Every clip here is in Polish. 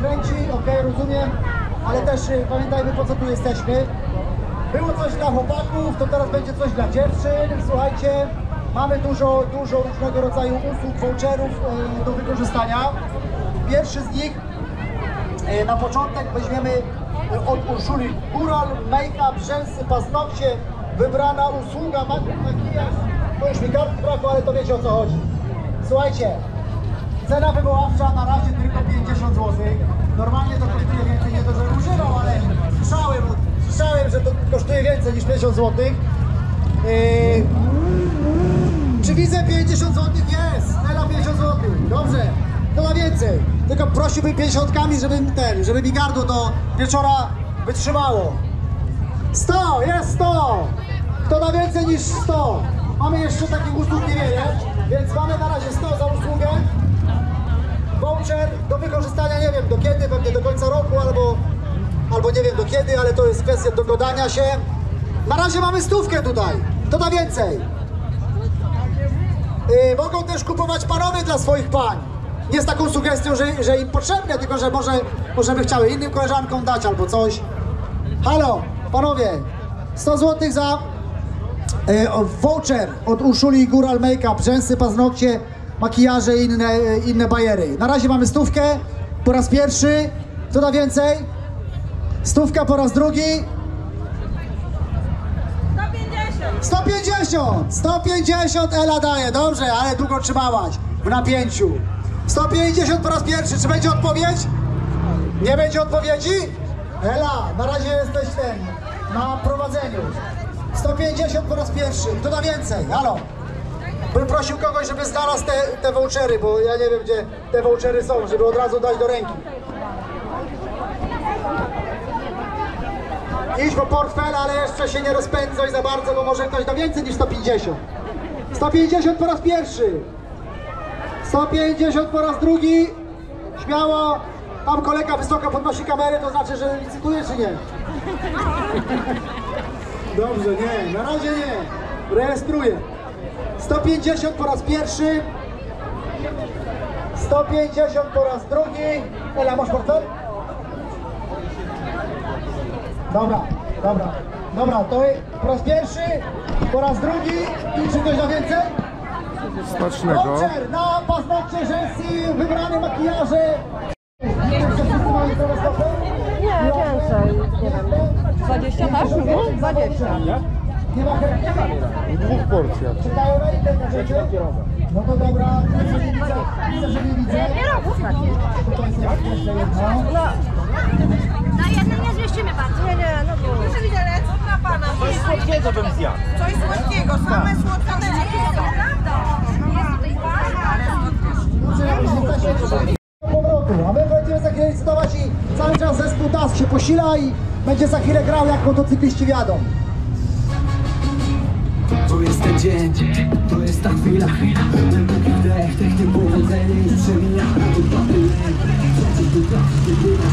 kręci, okej, rozumiem, ale też y, pamiętajmy po co tu jesteśmy. Było coś dla chłopaków, to teraz będzie coś dla dziewczyn. Słuchajcie, mamy dużo, dużo różnego rodzaju usług, voucherów y, do wykorzystania. Pierwszy z nich E, Na początek weźmiemy od Urszuli Góral, make-up, rzęsy, paznokcie, wybrana usługa, mak- makijaż. To już mi kartki brakło, ale to wiecie o co chodzi. Słuchajcie, cena wywoławcza na razie tylko 50 zł. Normalnie to kosztuje więcej, nie to, że używał, ale słyszałem, słyszałem, że to kosztuje więcej niż 50 zł. Yy, czy widzę 50 zł? Jest! Stella 50 zł. Dobrze. Ma więcej. Tylko prosiłbym 50, żeby ten, żeby mi gardło do wieczora wytrzymało. 100! Jest 100! Kto da więcej niż 100? Mamy jeszcze takich usług niewiele, więc mamy na razie 100 za usługę. Voucher do wykorzystania nie wiem do kiedy, pewnie do końca roku albo, albo nie wiem do kiedy, ale to jest kwestia dogodania się. Na razie mamy stówkę tutaj. Kto da więcej? Yy, mogą też kupować panowie dla swoich pań. Nie z taką sugestią, że, że im potrzebne, tylko że może, może by chciały innym koleżankom dać albo coś. Halo, panowie, 100 zł za yy, voucher od Urszuli Góral Makeup, rzęsy, paznokcie, makijaże i inne, inne bajery. Na razie mamy stówkę po raz pierwszy. Kto da więcej? Stówka po raz drugi. 150! 150 Ela daje, dobrze, ale długo trzymałaś w napięciu. 150 po raz pierwszy, czy będzie odpowiedź? Nie będzie odpowiedzi? Ela, na razie jesteś ten, na prowadzeniu. 150 po raz pierwszy, kto da więcej? Halo? Bym prosił kogoś, żeby znalazł te, te vouchery, bo ja nie wiem, gdzie te vouchery są, żeby od razu dać do ręki. Idź po portfel, ale jeszcze się nie rozpędzaj za bardzo, bo może ktoś da więcej niż 150. 150 po raz pierwszy. 150 po raz drugi. Śmiało. Tam kolega wysoko podnosi kamerę, to znaczy, że licytuje czy nie? Dobrze, nie. Na razie nie. Rejestruję. 150 po raz pierwszy. 150 po raz drugi. Ela, masz portfel? Dobra, dobra, dobra, to po raz pierwszy, po raz drugi i czy ktoś da więcej? Smacznego. Voucher na paznokcie, rzęsy, wybrane makijaże. Nie, więcej, nie wiem. 20 też? Mhm, 20. Nie? W dwóch porcjach. Na inne możecie? No to dobra, widzę, że nie widzę, widzę, że nie widzę. Tutaj jest jeszcze jedno. Na jednym nie zmieścimy bardzo. Nie, nie, no bo... Proszę widelec, dla pana. Coś słodkiego bym zjadł. Coś słodkiego, same słodkie powrotu, a my będziemy za chwilę licytować i cały czas zespół DAS się posila i będzie za chwilę grał jak motocykliści wiadą. To ten dzień, to jest ta chwila. Głęboki wdech, tych niepowodzenie już przemija. Odwarty lęk, przeciw tu prawdy była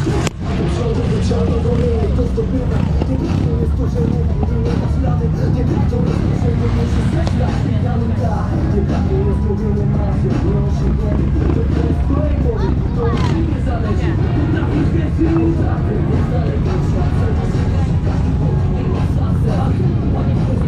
Do przodu, do do mnie, to zdobywa Nie prawdą jest to, że nie ma, nie ma ślady. Nie prawdą jest to, że nie musi stać na szpitalnym tak Nie prawdą jest mówienie mafia, nie osiągniemy To jest twojej głowy, to już nie zależy Potrafisz więcej niż prawdy, jest daleko od szlacy chłopcem, który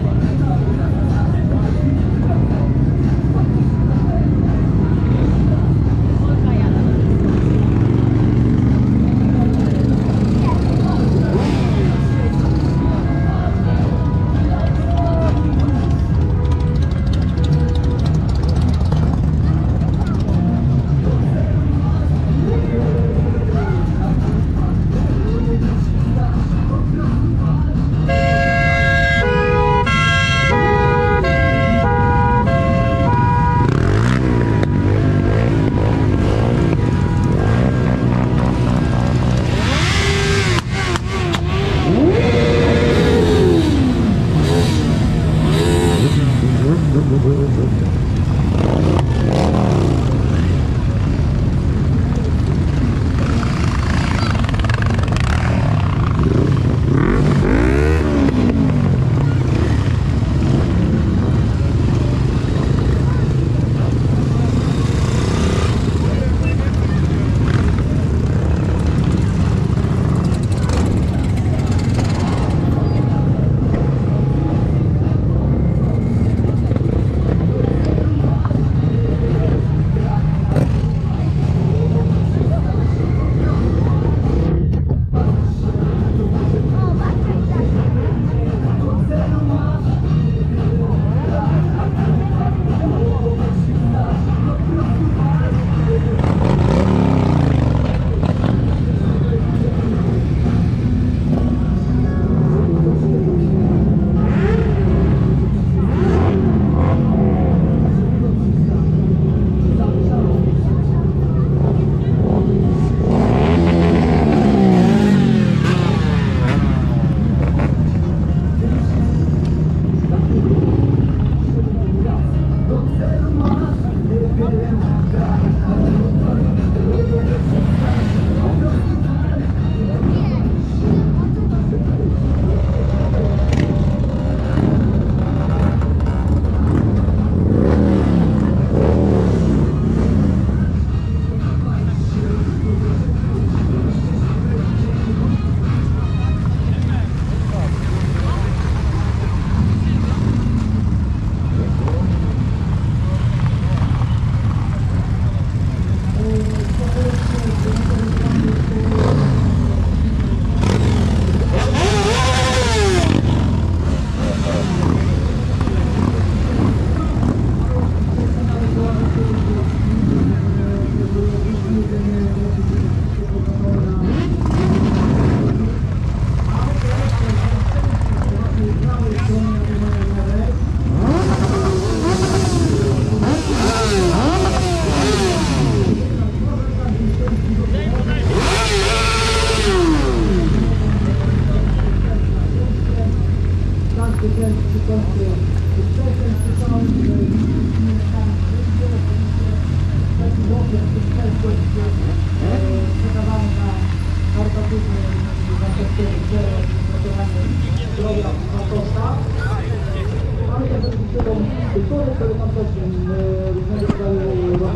różnego rodzaju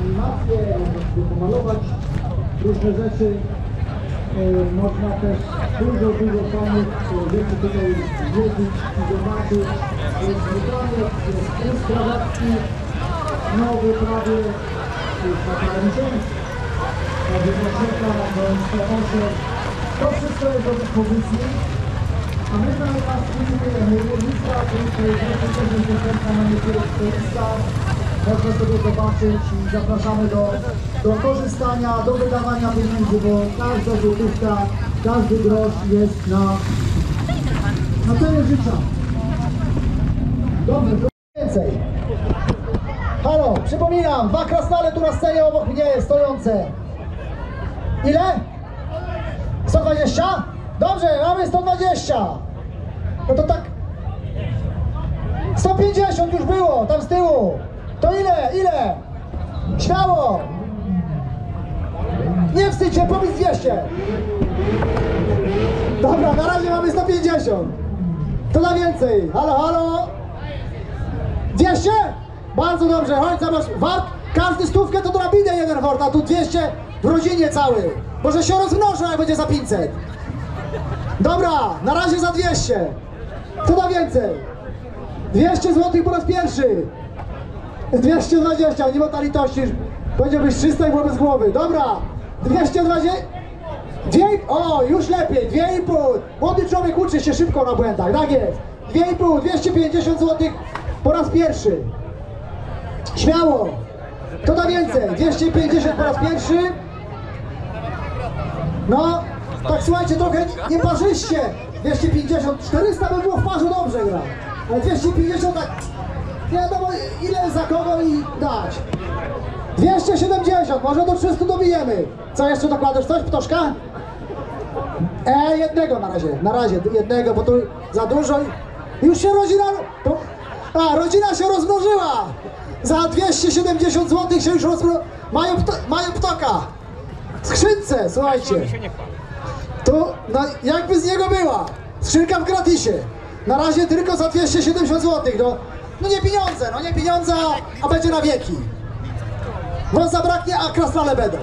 animacje, pomalować różne rzeczy. E, Można też dużo, dużo samych rzeczy tutaj zwiedzić i zobaczyć. Jest wybraniec, jest krawacki, nowy prawie, jest na wypoczynka, bądź na To wszystko jest do dyspozycji. A my cały czas pilnujemy górnictwa, który jest też dostępna na niektórych stoiskach. Można sobie zobaczyć i zapraszamy do, do korzystania, do wydawania pieniędzy, bo każda złotówka, każdy grosz jest na, na cenie życia. Dobrze, więcej. Halo, przypominam, dwa krasnale tu na scenie obok mnie stojące. Ile? 120? Dobrze, mamy 120. No to tak. 150 już było, tam z tyłu. Ile? Śmiało! Nie wstydź się, powiedz 200. Dobra, na razie mamy 150. To na więcej. Halo, halo. 200? Bardzo dobrze, chodź zobacz. Wart, każdy stówkę to drabinę jeden wort, a tu 200 w rodzinie cały. Może się rozmnożą, jak będzie za 500. Dobra, na razie za 200. Co da więcej? 200 zł po raz pierwszy. 220, nie ma ta litości. Powiedziałbyś 300 i było bez głowy. Dobra, 220. Dwie, o, już lepiej, 2,5. Młody człowiek uczy się szybko na błędach, tak jest. 2,5, 250 zł po raz pierwszy. Śmiało. To da więcej, 250 po raz pierwszy. No, tak słuchajcie, trochę nieparzyście. 250, 400 by było w parzu dobrze gra. Ale 250 tak, nie wiadomo ile za kogo i dać. 270, może do 300 dobijemy. Co jeszcze dokładasz? Coś, ptoszka? E, jednego na razie, na razie, jednego, bo tu za dużo. i- Już się rodzina, a, rodzina się rozmnożyła. Za 270 zł się już rozmnożyła. Mają, pto, mają ptoka. W skrzynce, słuchajcie. To no, jakby z niego była. Skrzynka w gratisie. Na razie tylko za 270 zł. No, no nie pieniądze, no nie pieniądze, a będzie na wieki. Wąs zabraknie, a krasnale będą.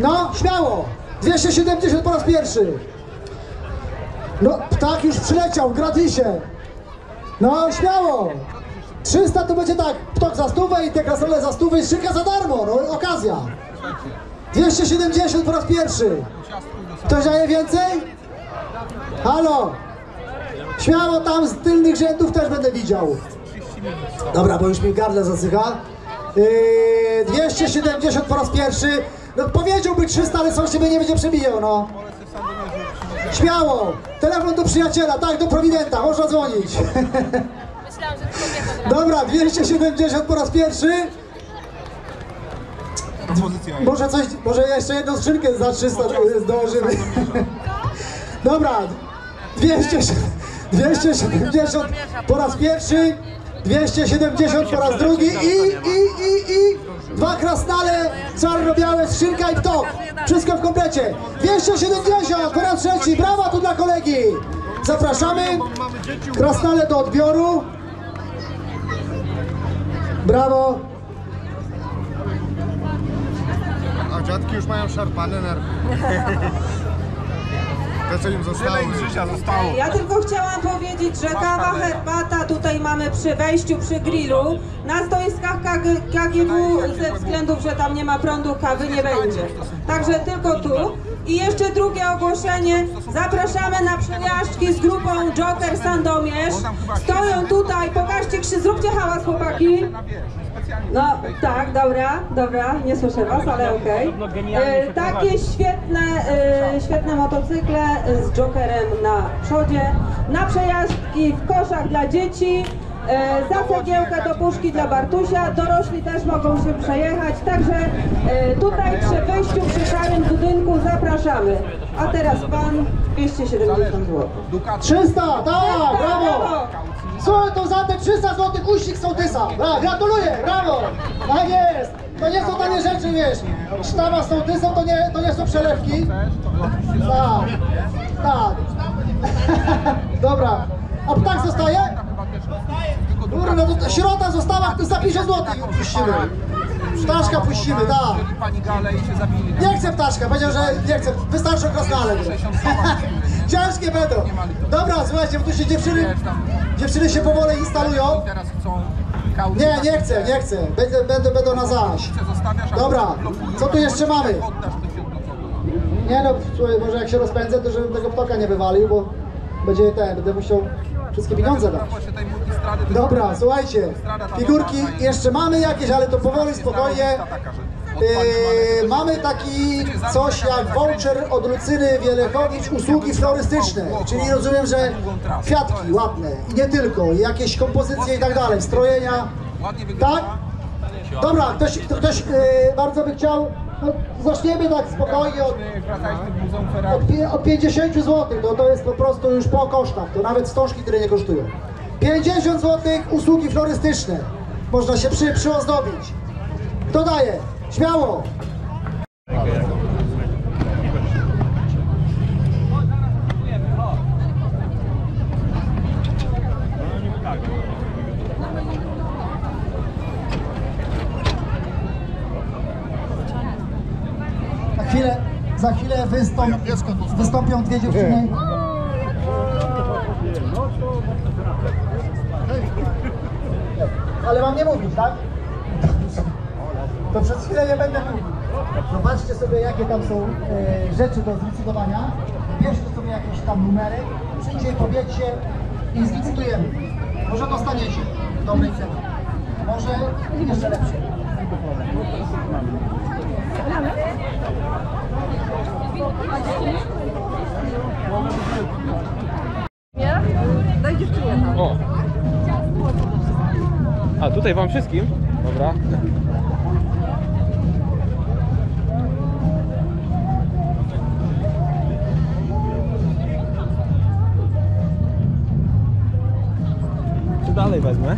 No, śmiało. 270 po raz pierwszy. No, ptak już przyleciał gratisie. No, śmiało. 300 to będzie tak, ptok za stówę i te krasnale za stówę i skrzynka za darmo, no okazja. 270 po raz pierwszy. Ktoś daje więcej? Halo? Śmiało tam z tylnych rzędów też będę widział. Dobra, bo już mi gardle zasycha. Yy, 270 po raz pierwszy. No powiedziałby 300, ale są siebie nie będzie przebijał, no. Śmiało. Telefon do przyjaciela, tak, do Prowidenta, można dzwonić. Dobra, 270 po raz pierwszy. Może coś, może jeszcze jedną skrzynkę za 300 dołożymy. Dobra, 200, 270 po raz pierwszy, 270 po raz drugi i, i, i, i dwa krasnale, czarno-białe, skrzynka i ptok. Wszystko w komplecie. 270 po raz trzeci, brawa tu dla kolegi. Zapraszamy, krasnale do odbioru. Brawo. A dziadki już mają szarpane nerwy. Te co im zostały. życia zostało. Ja tylko chciałam powiedzieć, że kawa, herbata tutaj mamy przy wejściu, przy grillu. Na stoiskach KG, KGW ze względów, że tam nie ma prądu, kawy nie będzie. Także tylko tu. I jeszcze drugie ogłoszenie. Zapraszamy na przejażdżki z grupą Joker Sandomierz. Stoją tutaj, pokażcie, krzy- zróbcie hałas chłopaki. No tak, dobra, dobra, nie słyszę was, ale okej. E, Takie świetne, e, świetne motocykle z Jokerem na przodzie, na przejażdżki w koszach dla dzieci, za cegiełkę do puszki dla Bartusia, dorośli też mogą się przejechać, także e, tutaj przy wyjściu, przy szarym budynku zapraszamy. A teraz pan 270 zł. 300, tak, brawo! Co to za te 300 zł uścisk sołtysa? Bra, gratuluję, brawo! Tak jest! To nie są tanie rzeczy, wiesz. Sztama dysą to nie, to nie są przelewki. Tak. Dobra. A ptak zostaje? Śrota została, to za 50 zł puścimy. Ptaszka puścimy, tak. pani Gale i się zabili. Nie chcę ptaszka, powiedział, że nie chcę. Wystarczy krasnale. Ciężkie będą. Dobra, słuchajcie, bo tu się dziewczyny, dziewczyny się powoli instalują. Teraz chcą kaucję. Nie, nie chcę, nie chcę. Będę, będę, będą na zaś. Dobra, co tu jeszcze mamy? Nie no, słuchaj, może jak się rozpędzę, to żebym tego ptoka nie wywalił, bo będzie ten, będę musiał wszystkie pieniądze dać. Dobra, słuchajcie, figurki jeszcze mamy jakieś, ale to powoli, spokojnie. Yy, mamy taki coś jak voucher od Lucyny Wielechowicz, usługi florystyczne, czyli rozumiem, że kwiatki ładne. I nie tylko, jakieś kompozycje i tak dalej, strojenia, ładnie wygląda. tak? Dobra, ktoś, ktoś yy, bardzo by chciał, no, zaczniemy tak spokojnie od, od, od 50 zł, to, to jest po prostu już po kosztach, to nawet wstążki, które nie kosztują. 50 zł usługi florystyczne, można się przy, przyozdobić. Kto daje? Śmiało! Za chwilę, za chwilę wystąp, wystąpią dwie dziewczyny. Ale mam nie mówić, tak? To przez chwilę nie będę mówił. Zobaczcie sobie, jakie tam są e, rzeczy do zlicytowania. Bierzcie sobie jakiś tam numerek, przyjdźcie i powiedzcie i zlicytujemy. Może dostaniecie w dobrej cenie. Może jeszcze lepsze. Nie? Daj dziewczynie tam. O! A tutaj wam wszystkim? Dobra. Czy dalej wezmę?